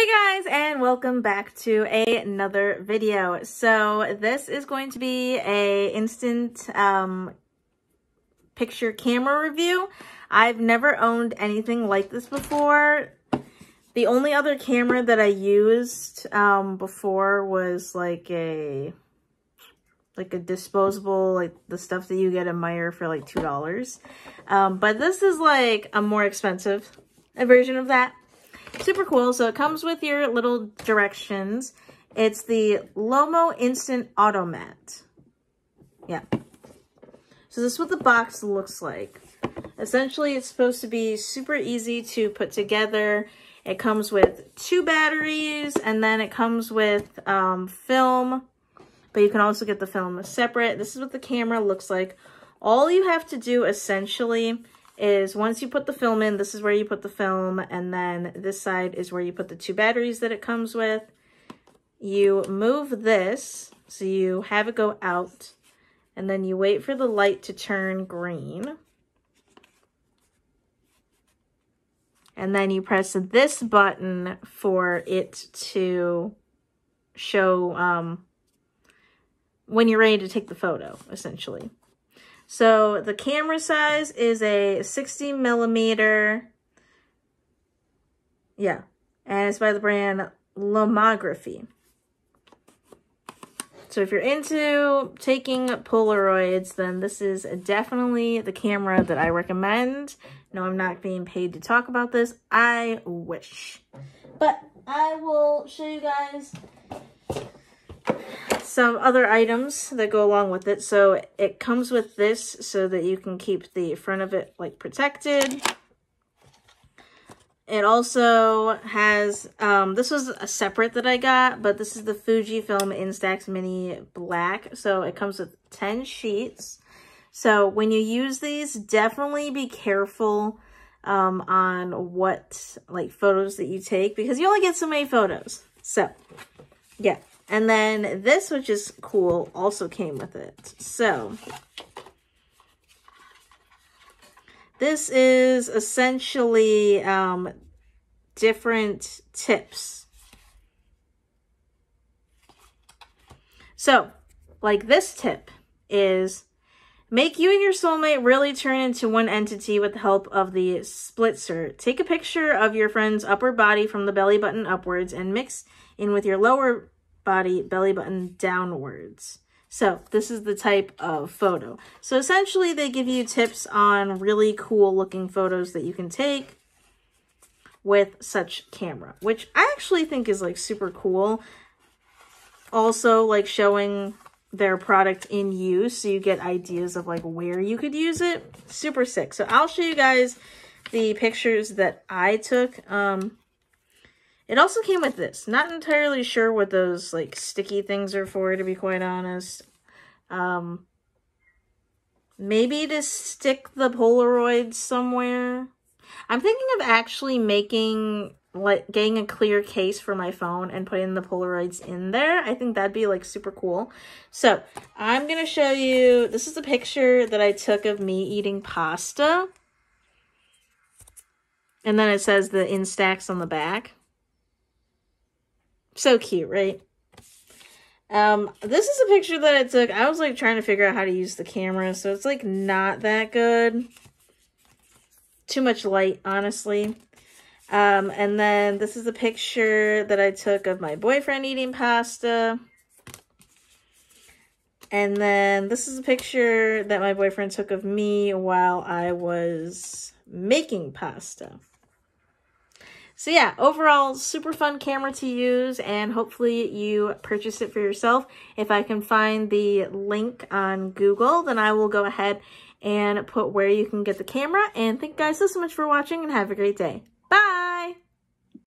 Hey guys and welcome back to another video. So this is going to be a instant um, picture camera review. I've never owned anything like this before. The only other camera that I used um, before was like a like a disposable, like the stuff that you get at Meijer for like $2. Um, but this is like a more expensive version of that. Super cool. So it comes with your little directions. It's the Lomo Instant Automat. Yeah. So this is what the box looks like. Essentially, it's supposed to be super easy to put together. It comes with two batteries, and then it comes with um, film, but you can also get the film separate. This is what the camera looks like. All you have to do, essentially, is once you put the film in, this is where you put the film, and then this side is where you put the two batteries that it comes with. You move this, so you have it go out, and then you wait for the light to turn green. And then you press this button for it to show um, when you're ready to take the photo, essentially. So the camera size is a 60 millimeter. Yeah. And it's by the brand Lomography. So if you're into taking Polaroids, then this is definitely the camera that I recommend. No, I'm not being paid to talk about this. I wish. But I will show you guys some other items that go along with it. So it comes with this so that you can keep the front of it like protected. It also has, um, this was a separate that I got, but this is the Fujifilm Instax Mini Black. So it comes with 10 sheets. So when you use these, definitely be careful um, on what like photos that you take because you only get so many photos. So yeah, and then this, which is cool, also came with it. So this is essentially um, different tips. So, like this tip is make you and your soulmate really turn into one entity with the help of the splitzer. Take a picture of your friend's upper body from the belly button upwards and mix in with your lower body, belly button downwards. So this is the type of photo. So essentially they give you tips on really cool looking photos that you can take with such camera, which I actually think is like super cool. Also like showing their product in use so you get ideas of like where you could use it. Super sick. So I'll show you guys the pictures that I took. Um, it also came with this. Not entirely sure what those like sticky things are for, to be quite honest. Um, maybe to stick the Polaroids somewhere. I'm thinking of actually making, like, getting a clear case for my phone and putting the Polaroids in there. I think that'd be, like, super cool. So, I'm to show you, this is a picture that I took of me eating pasta. And then it says the Instax on the back. So cute, right? Um, this is a picture that I took. I was like trying to figure out how to use the camera, so it's like not that good. Too much light, honestly. Um, and then this is a picture that I took of my boyfriend eating pasta. And then this is a picture that my boyfriend took of me while I was making pasta. So yeah, overall, super fun camera to use, and hopefully you purchase it for yourself. If I can find the link on Google, then I will go ahead and put where you can get the camera. And thank you guys so, so much for watching, and have a great day.